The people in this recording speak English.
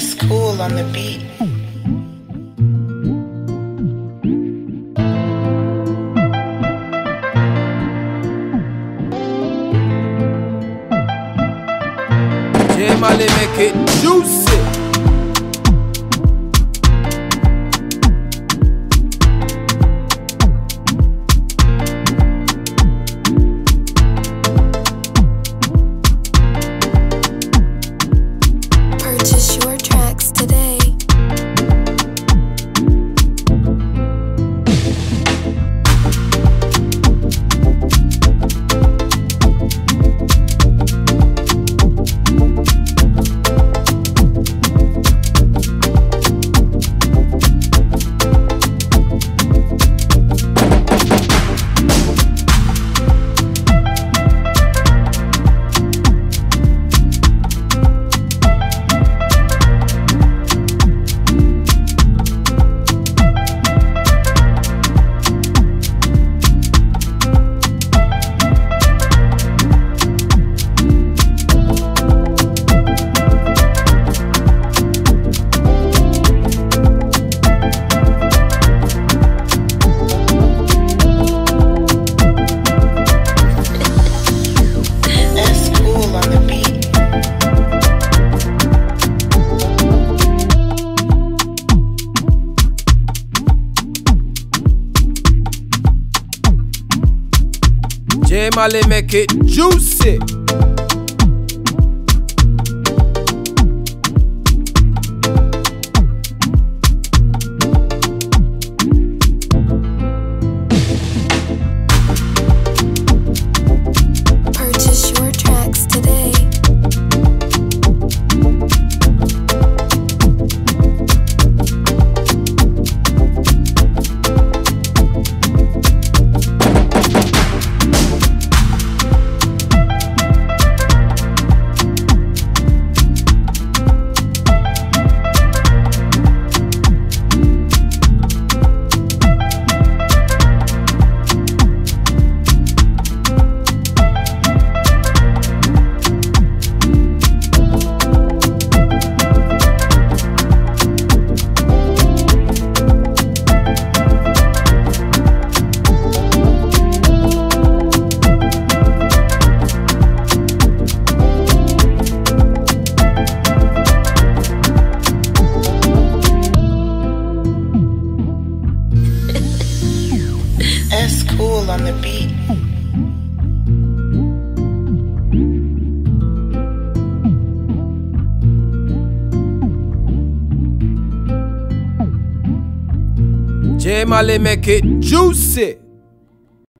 Skool on the beat. Jaemalley make it juicy. Jaemalley make it juicy. Cool on the beat. Jaemalley make it juicy.